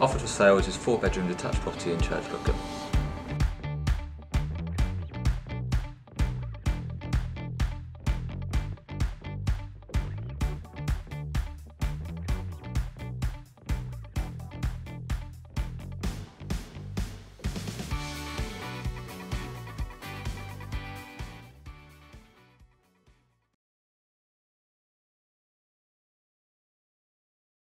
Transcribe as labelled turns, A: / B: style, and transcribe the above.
A: Offered for sale is this four bedroom detached property in Church